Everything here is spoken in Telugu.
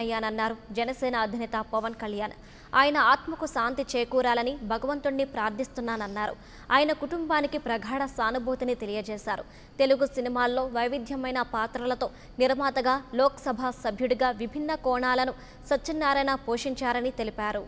అయ్యానన్నారు. జనసేన అధినేత పవన్ కళ్యాణ్. ఆయన ఆత్మకు శాంతి చేకూరాలని భగవంతుణ్ణి ప్రార్థిస్తున్నానన్నారు. ఆయన కుటుంబానికి ప్రగాఢ సానుభూతిని తెలియజేశారు. తెలుగు సినిమాల్లో వైవిధ్యమైన పాత్రలతో నిర్మాతగా లోక్సభ సభ్యుడిగా విభిన్న కోణాలను సత్యనారాయణ పోషించారని తెలిపారు.